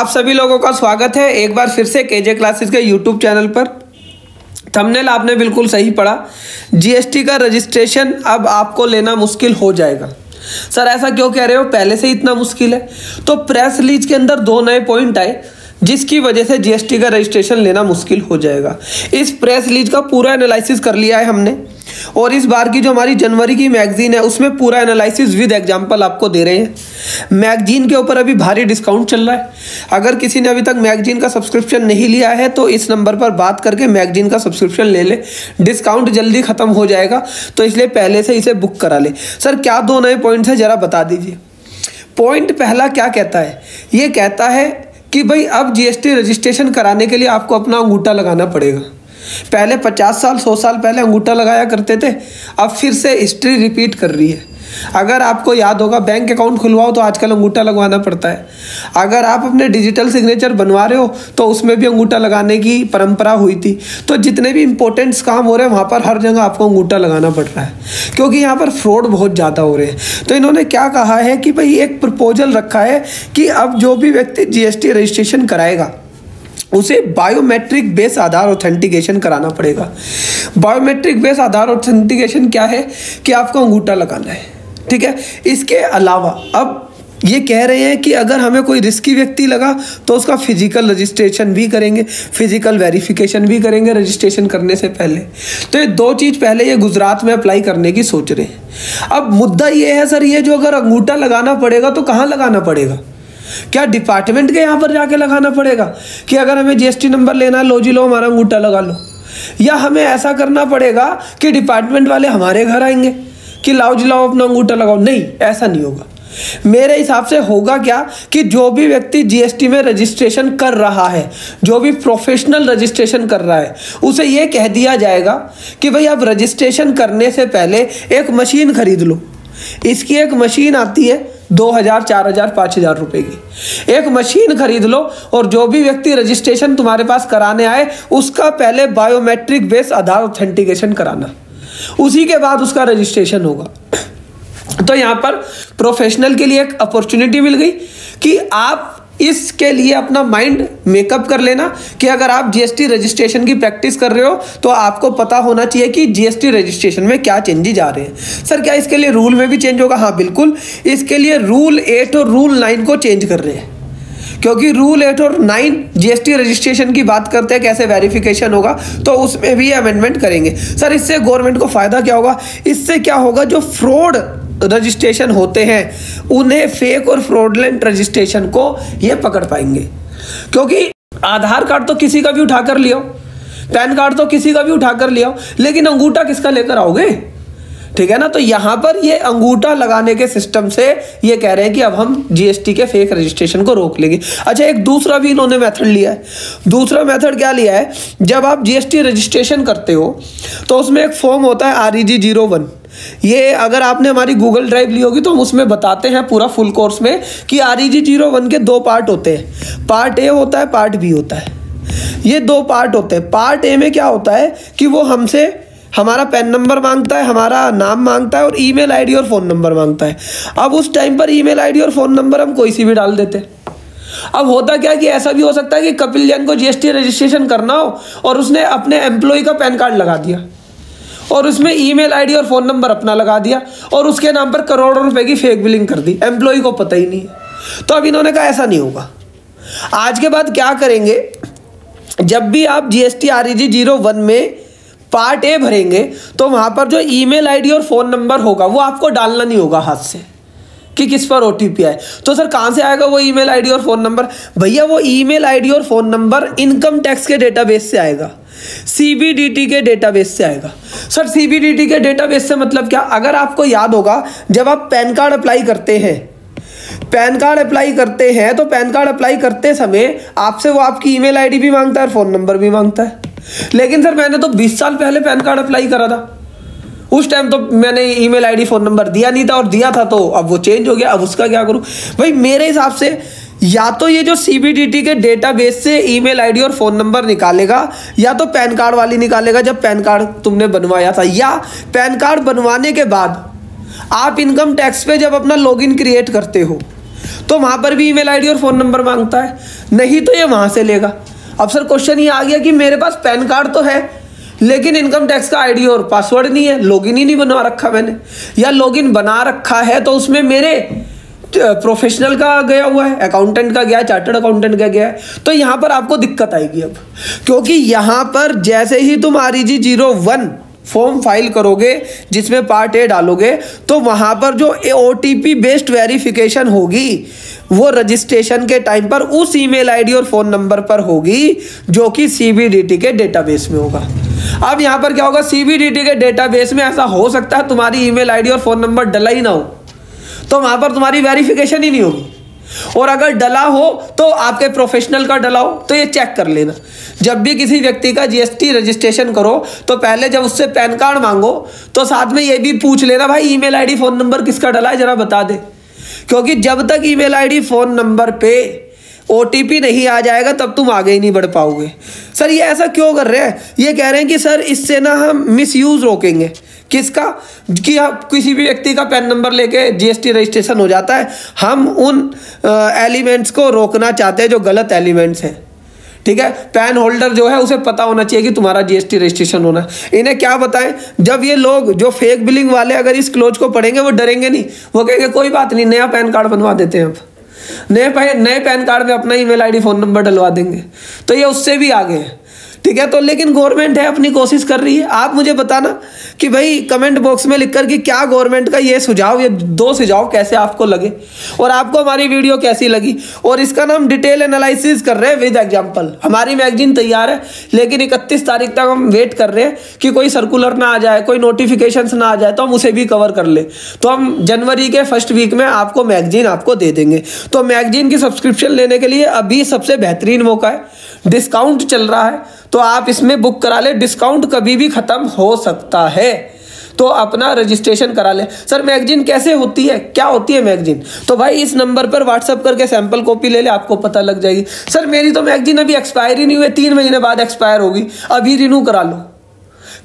आप सभी लोगों का स्वागत है एक बार फिर से केजे क्लासेस के यूट्यूब चैनल पर। थंबनेल आपने बिल्कुल सही पढ़ा। जीएसटी का रजिस्ट्रेशन अब आपको लेना मुश्किल हो जाएगा। सर, ऐसा क्यों कह रहे हो? पहले से इतना मुश्किल है। तो प्रेस रिलीज़ के अंदर दो नए पॉइंट आए। जिसकी वजह से जीएसटी का रजिस्ट्रेशन लेना मुश्किल हो जाएगा। इस प्रेस रिलीज़ का पूरा एनालिसिस कर लिया है हमने। और इस बार की जो हमारी जनवरी की मैगजीन है, उसमें पूरा एनालिसिस विद एग्जांपल आपको दे रहे हैं। मैगजीन के ऊपर अभी भारी डिस्काउंट चल रहा है। अगर किसी ने अभी तक मैगजीन का सब्सक्रिप्शन नहीं लिया है तो इस नंबर पर बात करके मैगजीन का सब्सक्रिप्शन ले ले। डिस्काउंट जल्दी खत्म हो जाएगा तो इसलिए पहले से इसे बुक करा ले। सर क्या दो नए पॉइंट्स हैं, जरा बता दीजिए। पॉइंट पहला क्या कहता है? ये कहता है कि भाई अब जीएसटी रजिस्ट्रेशन कराने के लिए आपको अपना अंगूठा लगाना पड़ेगा। पहले पचास साल, सौ साल पहले अंगूठा लगाया करते थे, अब फिर से हिस्ट्री रिपीट कर रही है। अगर आपको याद होगा बैंक अकाउंट खुलवाओ तो आजकल अंगूठा लगवाना पड़ता है। अगर आप अपने डिजिटल सिग्नेचर बनवा रहे हो तो उसमें भी अंगूठा लगाने की परंपरा हुई थी। तो जितने भी इंपॉर्टेंट्स काम हो रहे हैं, वहाँ पर हर जगह आपको अंगूठा लगाना पड़ रहा है। क्योंकि यहाँ पर फ्रॉड बहुत ज़्यादा हो रहे हैं। तो इन्होंने क्या कहा है कि भाई, एक प्रपोजल रखा है कि अब जो भी व्यक्ति जीएसटी रजिस्ट्रेशन कराएगा, उसे बायोमेट्रिक बेस आधार ऑथेंटिकेशन कराना पड़ेगा। बायोमेट्रिक बेस आधार ऑथेंटिकेशन क्या है कि आपको अंगूठा लगाना है। ठीक है? इसके अलावा, अब ये कह रहे हैं कि अगर हमें कोई रिस्की व्यक्ति लगा तो उसका फ़िज़िकल रजिस्ट्रेशन भी करेंगे फ़िज़िकल वेरिफिकेशन भी करेंगे रजिस्ट्रेशन करने से पहले। तो ये दो चीज़ पहले ये गुजरात में अप्लाई करने की सोच रहे हैं। अब मुद्दा ये है, सर, ये जो अगर अंगूठा लगाना पड़ेगा तो कहाँ लगाना पड़ेगा? क्या डिपार्टमेंट के यहाँ पर जाके लगाना पड़ेगा? कि अगर हमें जीएसटी नंबर लेना है, लो जी लो, हमारा अंगूठा लगा लो। या हमें ऐसा करना पड़ेगा कि डिपार्टमेंट वाले हमारे घर आएँगे? कि लाओ जी, लाओ, अपना अंगूठा लगाओ। नहीं, ऐसा नहीं होगा। मेरे हिसाब से होगा क्या कि जो भी व्यक्ति जीएसटी में रजिस्ट्रेशन कर रहा है, जो भी प्रोफेशनल रजिस्ट्रेशन कर रहा है, उसे ये कह दिया जाएगा कि भाई अब रजिस्ट्रेशन करने से पहले एक मशीन खरीद लो। इसकी एक मशीन आती है दो हज़ार, चार हज़ार, पाँच हज़ार रुपये की। एक मशीन खरीद लो और जो भी व्यक्ति रजिस्ट्रेशन तुम्हारे पास कराने आए, उसका पहले बायोमेट्रिक बेस आधार ऑथेंटिकेशन कराना। उसी के बाद उसका रजिस्ट्रेशन होगा। तो यहाँ पर प्रोफेशनल के लिए एक अपॉर्चुनिटी मिल गई कि आप इसके लिए अपना माइंड मेकअप कर लेना कि अगर आप जीएसटी रजिस्ट्रेशन की प्रैक्टिस कर रहे हो तो आपको पता होना चाहिए कि जीएसटी रजिस्ट्रेशन में क्या चेंजेज आ रहे हैं। सर क्या इसके लिए रूल में भी चेंज होगा? हाँ बिल्कुल। इसके लिए रूल एट और रूल नाइन को चेंज कर रहे हैं। क्योंकि रूल एट और नाइन जीएसटी रजिस्ट्रेशन की बात करते हैं, कैसे वेरिफिकेशन होगा तो उसमें भी अमेंडमेंट करेंगे। सर, इससे गवर्नमेंट को फ़ायदा क्या होगा? इससे क्या होगा, जो फ्रॉड रजिस्ट्रेशन होते हैं, उन्हें फेक और फ्रॉडलेंट रजिस्ट्रेशन को ये पकड़ पाएँगे। क्योंकि आधार कार्ड तो किसी का भी उठा कर लियो, पैन कार्ड तो किसी का भी उठा कर लिया, लेकिन अंगूठा किसका लेकर आओगे? ठीक है ना? तो यहाँ पर ये अंगूठा लगाने के सिस्टम से ये कह रहे हैं कि अब हम जीएसटी के फेक रजिस्ट्रेशन को रोक लेंगे। अच्छा एक दूसरा भी इन्होंने मेथड लिया है। दूसरा मेथड क्या लिया है? जब आप जीएसटी रजिस्ट्रेशन करते हो तो उसमें एक फॉर्म होता है R E G zero one ये अगर आपने हमारी गूगल ड्राइव ली होगी तो हम उसमें बताते हैं पूरा फुल कोर्स में कि R E G zero one के दो पार्ट होते हैं। पार्ट ए होता है पार्ट बी होता है। ये दो पार्ट होते हैं। पार्ट ए में क्या होता है कि वो हमसे हमारा पैन नंबर माँगता है, हमारा नाम माँगता है और ईमेल आईडी और फ़ोन नंबर माँगता है। अब उस टाइम पर ईमेल आईडी और फ़ोन नंबर हम कोई सी भी डाल देते। अब होता क्या कि ऐसा भी हो सकता है कि कपिल जैन को जीएसटी रजिस्ट्रेशन करना हो और उसने अपने एम्प्लॉय का पैन कार्ड लगा दिया। और उसमें ईमेल आईडी और फ़ोन नंबर अपना लगा दिया और उसके नाम पर करोड़ों रुपए की फेक बिलिंग कर दी। एम्प्लॉय को पता ही नहीं तो अब इन्होंने कहा ऐसा नहीं होगा। आज के बाद क्या करेंगे? जब भी आप GST R E G zero one में पार्ट ए भरेंगे तो वहाँ पर जो ईमेल आईडी और फ़ोन नंबर होगा, वो आपको डालना नहीं होगा हाथ से कि किस पर ओ टी आए। तो सर, कहाँ से आएगा वो ईमेल आईडी और फ़ोन नंबर? भैया, वो ईमेल आईडी और फ़ोन नंबर इनकम टैक्स के डेटाबेस से आएगा। सीबीडीटी के डेटाबेस से आएगा। सर सीबीडीटी के डेटाबेस से मतलब क्या? अगर आपको याद होगा, जब आप पैन कार्ड अप्लाई करते हैं, पैन कार्ड अप्लाई करते हैं तो पैन कार्ड अप्लाई करते समय आपसे वो आपकी ईमेल आईडी भी माँगता है और फ़ोन नंबर भी माँगता है। लेकिन सर, मैंने तो 20 साल पहले पैन कार्ड अप्लाई करा था। उस टाइम तो मैंने ईमेल आईडी फ़ोन नंबर दिया नहीं था और दिया था तो अब वो चेंज हो गया। अब उसका क्या करूँ? भाई, मेरे हिसाब से या तो ये जो सीबीडीटी के डेटाबेस से ईमेल आईडी और फ़ोन नंबर निकालेगा, या तो पैन कार्ड वाली निकालेगा जब पैन कार्ड तुमने बनवाया था, या पैन कार्ड बनवाने के बाद आप इनकम टैक्स पे जब अपना लॉगिन क्रिएट करते हो तो वहाँ पर भी ईमेल आईडी और फ़ोन नंबर माँगता है। नहीं तो ये वहाँ से लेगा। अब सर क्वेश्चन ये आ गया कि मेरे पास पैन कार्ड तो है, लेकिन इनकम टैक्स का आईडी और पासवर्ड नहीं है लॉगिन ही नहीं बना रखा मैंने। या लॉगिन बना रखा है तो उसमें मेरे प्रोफेशनल का गया हुआ है अकाउंटेंट का गया चार्टर्ड अकाउंटेंट का गया है। तो यहाँ पर आपको दिक्कत आएगी अब, क्योंकि यहाँ पर जैसे ही तुम आ रही G zero one form file करोगे, जिसमें पार्ट ए डालोगे तो वहाँ पर जो O T P based verification होगी, वो रजिस्ट्रेशन के टाइम पर उस ईमेल आईडी और फ़ोन नंबर पर होगी, जो कि सीबीडीटी के डेटाबेस में होगा। अब यहाँ पर क्या होगा सीबीडीटी के डेटाबेस में ऐसा हो सकता है, तुम्हारी ईमेल आईडी और फ़ोन नंबर डला ही ना हो। तो वहाँ पर तुम्हारी वेरिफिकेशन ही नहीं होगी। और अगर डला हो तो आपके प्रोफेशनल का डला हो तो ये चेक कर लेना। जब भी किसी व्यक्ति का जीएसटी रजिस्ट्रेशन करो तो पहले जब उससे पैन कार्ड मांगो तो साथ में ये भी पूछ लेना, भाई ईमेल आईडी फ़ोन नंबर किसका डला है, ज़रा बता दे। क्योंकि जब तक ईमेल आईडी फ़ोन नंबर पे ओटीपी नहीं आ जाएगा, तब तुम आगे ही नहीं बढ़ पाओगे। सर, ये ऐसा क्यों कर रहे हैं? ये कह रहे हैं कि, सर, इससे ना हम मिस रोकेंगे। किसका? कि किसी भी व्यक्ति का पैन नंबर लेके जीएसटी रजिस्ट्रेशन हो जाता है। हम उन एलिमेंट्स को रोकना चाहते हैं जो गलत एलिमेंट्स हैं। ठीक है? पैन होल्डर जो है, उसे पता होना चाहिए कि तुम्हारा जीएसटी रजिस्ट्रेशन होना है। इन्हें क्या बताएँ? जब ये लोग, जो फेक बिलिंग वाले अगर इस क्लोज को पढ़ेंगे, वो डरेंगे नहीं। वो कहेंगे, कोई बात नहीं, नया पैन कार्ड बनवा देते हैं अब। नए नए पैन कार्ड में अपना ईमेल आईडी फ़ोन नंबर डलवा देंगे। तो ये उससे भी आगे है। ठीक है तो लेकिन गवर्नमेंट है, अपनी कोशिश कर रही है। आप मुझे बताना कि भाई कमेंट बॉक्स में लिखकर कि क्या गवर्नमेंट का ये सुझाव, ये दो सुझाव कैसे आपको लगे और आपको हमारी वीडियो कैसी लगी? और इसका नाम डिटेल एनालिसिस कर रहे हैं विद एग्ज़ाम्पल हमारी मैगजीन तैयार है, लेकिन इकतीस तारीख तक हम वेट कर रहे हैं कि कोई सर्कुलर ना आ जाए, कोई नोटिफिकेशन ना आ जाए तो हम उसे भी कवर कर ले। तो हम जनवरी के फ़र्स्ट वीक में आपको मैगजीन आपको दे देंगे। तो मैगजीन की सब्सक्रिप्शन लेने के लिए अभी सबसे बेहतरीन मौका है। डिस्काउंट चल रहा है। तो आप इसमें बुक करा ले डिस्काउंट कभी भी ख़त्म हो सकता है। तो अपना रजिस्ट्रेशन करा ले। सर मैगजीन कैसे होती है? क्या होती है मैगजीन तो भाई, इस नंबर पर व्हाट्सअप करके सैंपल कॉपी ले ले, आपको पता लग जाएगी। सर, मेरी तो मैगजीन अभी एक्सपायर ही नहीं हुई तीन महीने बाद एक्सपायर होगी। अभी रिन्यू करा लो।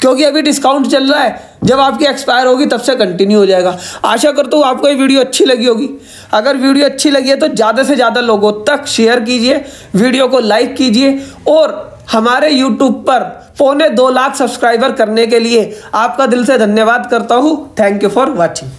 क्योंकि अभी डिस्काउंट चल रहा है। जब आपकी एक्सपायर होगी, तब से कंटिन्यू हो जाएगा। आशा करता हूँ आपको ये वीडियो अच्छी लगी होगी। अगर वीडियो अच्छी लगी है तो ज़्यादा से ज़्यादा लोगों तक शेयर कीजिए। वीडियो को लाइक कीजिए। और हमारे यूट्यूब पर पौने दो लाख सब्सक्राइबर करने के लिए आपका दिल से धन्यवाद करता हूँ। Thank you for watching